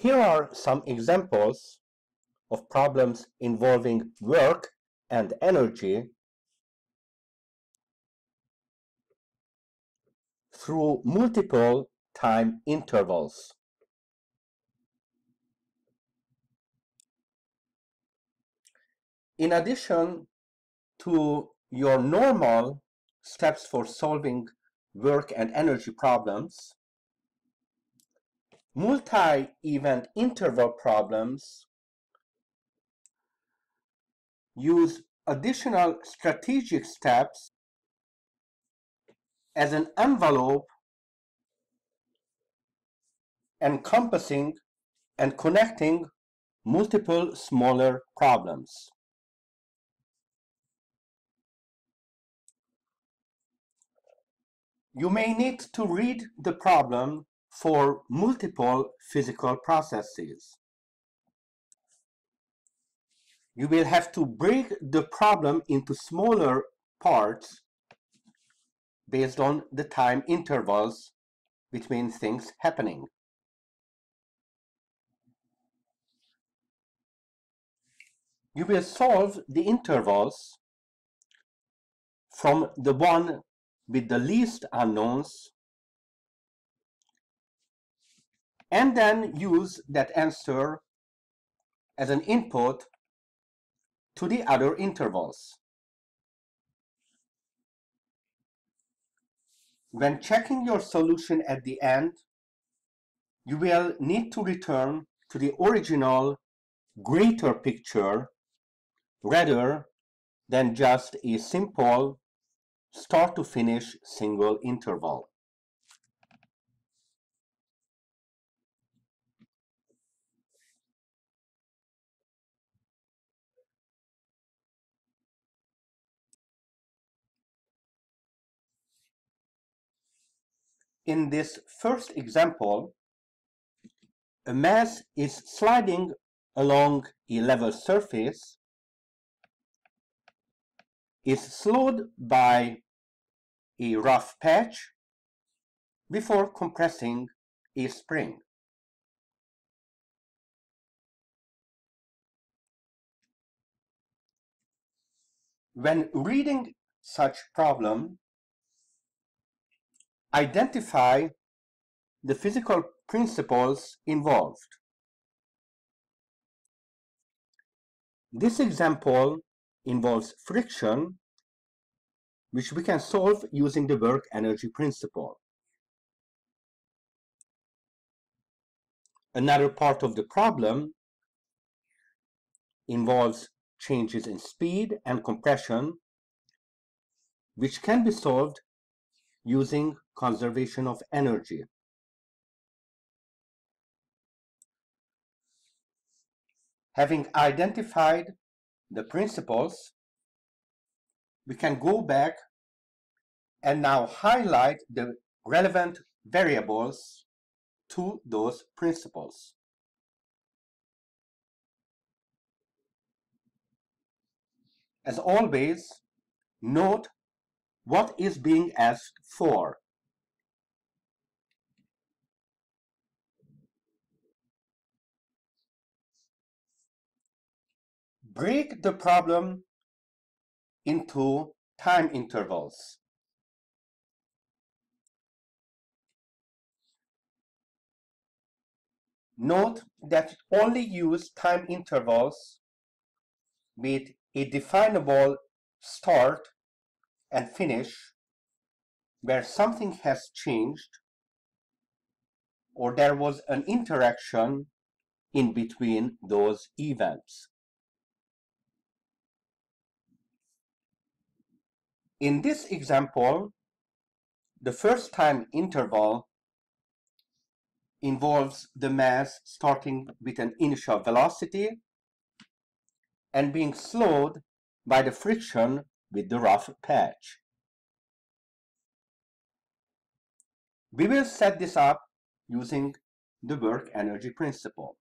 Here are some examples of problems involving work and energy through multiple time intervals. In addition to your normal steps for solving work and energy problems, multi-event interval problems use additional strategic steps as an envelope encompassing and connecting multiple smaller problems. You may need to read the problem for multiple physical processes. You will have to break the problem into smaller parts based on the time intervals between things happening. You will solve the intervals from the one with the least unknowns and then use that answer as an input to the other intervals. When checking your solution at the end, you will need to return to the original greater picture rather than just a simple start to finish single interval. In this first example, a mass is sliding along a level surface, is slowed by a rough patch before compressing a spring. When reading such problem, identify the physical principles involved. This example involves friction, which we can solve using the work energy principle. Another part of the problem involves changes in speed and compression, which can be solved using conservation of energy. Having identified the principles, we can go back and now highlight the relevant variables to those principles. As always, note what is being asked for. Break the problem into time intervals. Note that only use time intervals with a definable start and finish where something has changed or there was an interaction in between those events. In this example, the first time interval involves the mass starting with an initial velocity and being slowed by the friction with the rough patch. We will set this up using the work energy principle.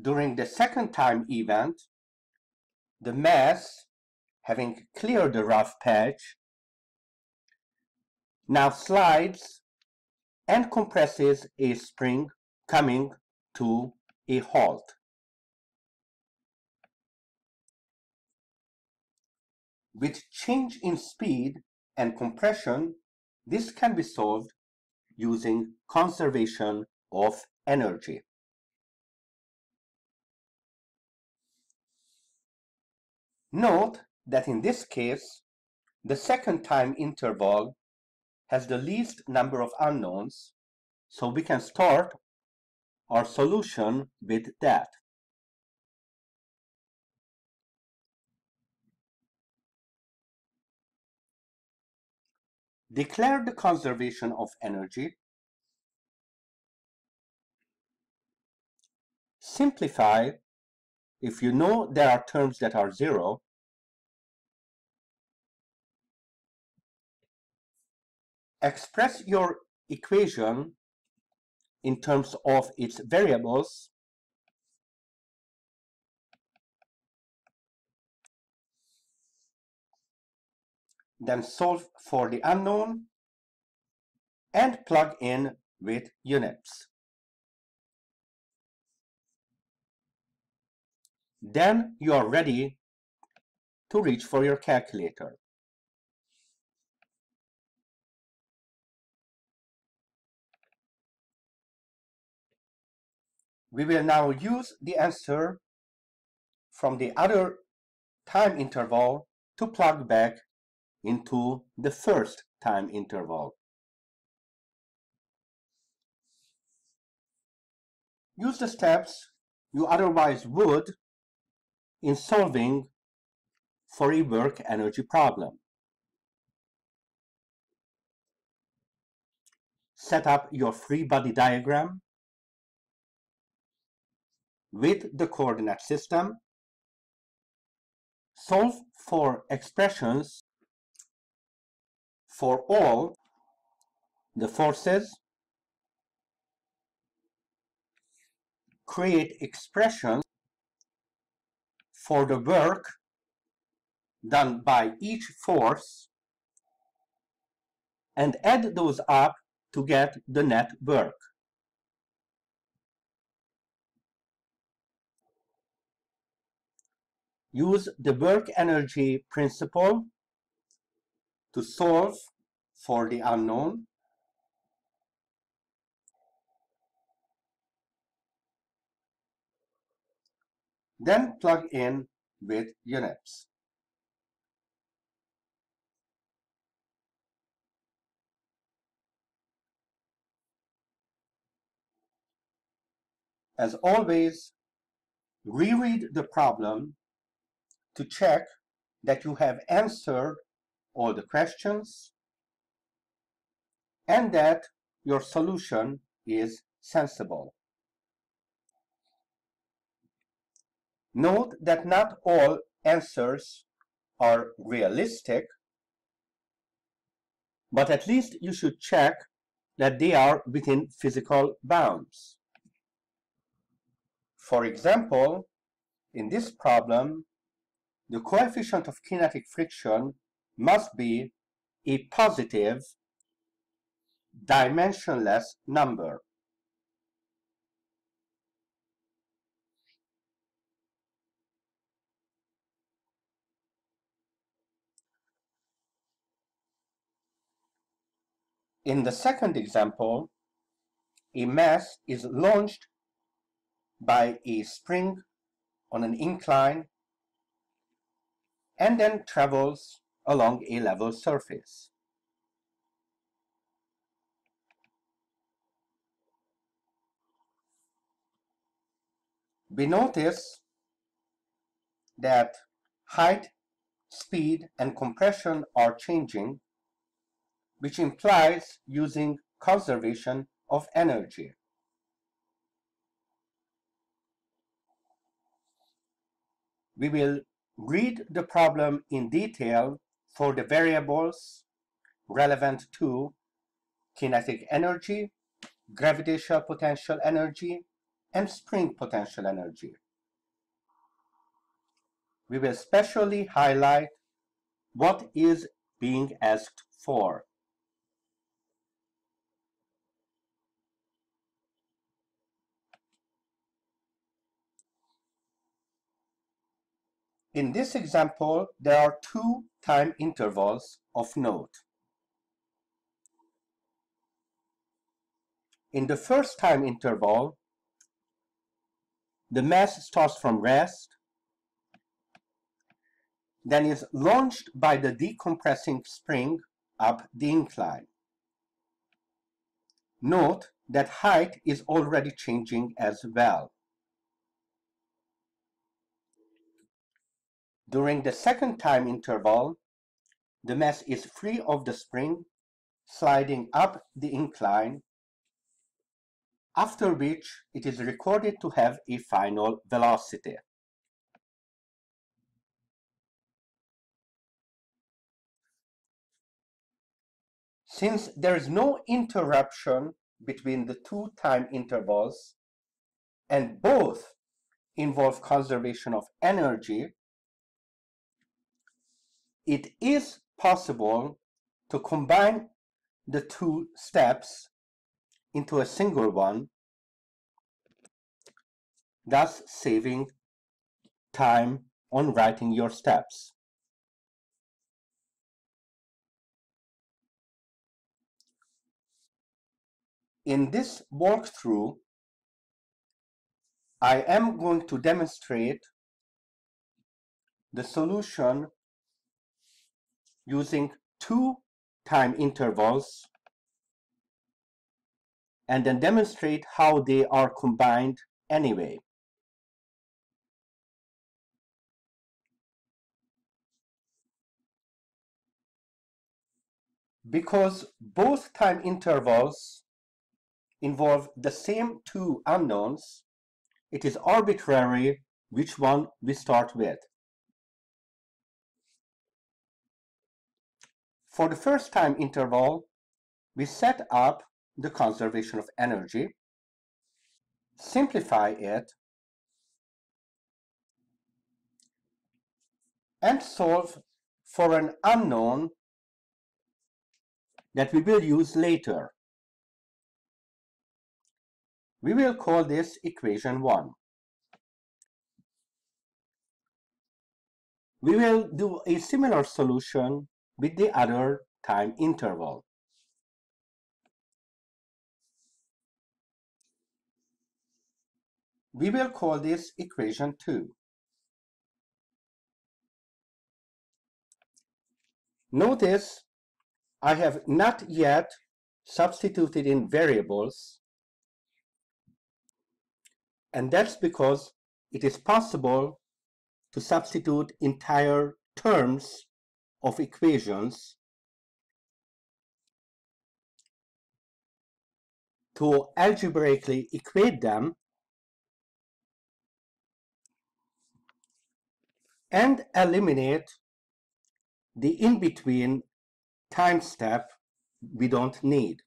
During the second time event, the mass, having cleared the rough patch, now slides and compresses a spring coming to a halt. With change in speed and compression, this can be solved using conservation of energy. Note that in this case, the second time interval has the least number of unknowns, so we can start our solution with that. Declare the conservation of energy. Simplify if you know there are terms that are zero, express your equation in terms of its variables then solve for the unknown and plug in with units. Then you are ready to reach for your calculator. We will now use the answer from the other time interval to plug back into the first time interval. Use the steps you otherwise would in solving for a work energy problem. Set up your free body diagram with the coordinate system. Solve for expressions for all the forces. Create expressions for the work done by each force and add those up to get the net work. Use the work energy principle to solve for the unknown then plug in with units. As always, reread the problem to check that you have answered all the questions and that your solution is sensible. Note that not all answers are realistic, but at least you should check that they are within physical bounds. For example, in this problem, the coefficient of kinetic friction must be a positive dimensionless number. In the second example, a mass is launched by a spring on an incline and then travels along a level surface. We notice that height, speed, and compression are changing which implies using conservation of energy. We will read the problem in detail for the variables relevant to kinetic energy, gravitational potential energy, and spring potential energy. We will specially highlight what is being asked for. In this example, there are two time intervals of note. In the first time interval, the mass starts from rest, then is launched by the decompressing spring up the incline. Note that height is already changing as well. During the second time interval, the mass is free of the spring, sliding up the incline, after which it is recorded to have a final velocity. Since there is no interruption between the two time intervals, and both involve conservation of energy, it is possible to combine the two steps into a single one, thus saving time on writing your steps. In this walkthrough, I am going to demonstrate the solution using two time intervals and then demonstrate how they are combined anyway. Because both time intervals involve the same two unknowns, it is arbitrary which one we start with. For the first time interval, we set up the conservation of energy, simplify it, and solve for an unknown that we will use later. We will call this equation 1. We will do a similar solution with the other time interval. We will call this equation 2. Notice I have not yet substituted in variables and that's because it is possible to substitute entire terms of equations to algebraically equate them and eliminate the in-between time step we don't need.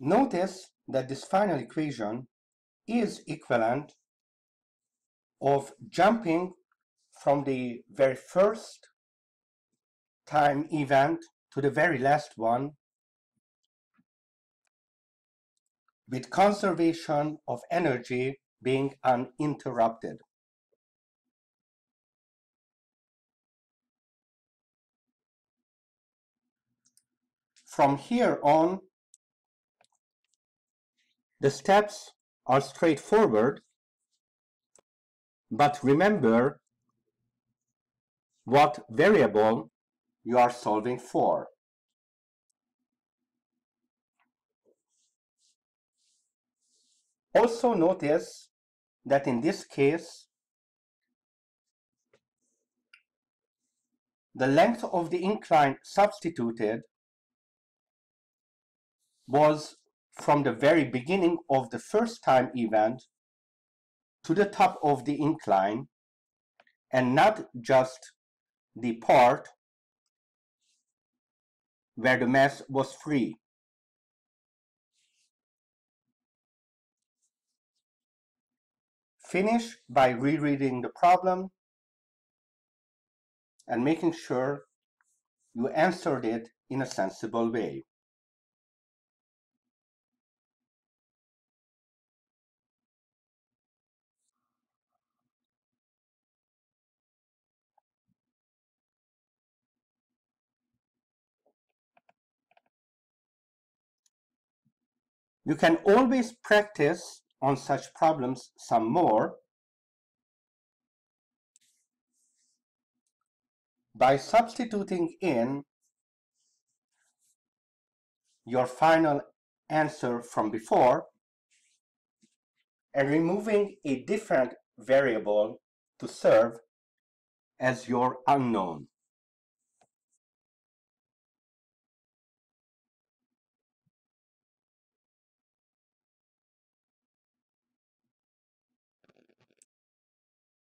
Notice that this final equation is equivalent of jumping from the very first time event to the very last one with conservation of energy being uninterrupted. From here on, the steps are straightforward, but remember what variable you are solving for. Also notice that in this case, the length of the incline substituted was from the very beginning of the first time event to the top of the incline and not just the part where the mass was free. Finish by rereading the problem and making sure you answered it in a sensible way. You can always practice on such problems some more by substituting in your final answer from before and removing a different variable to serve as your unknown.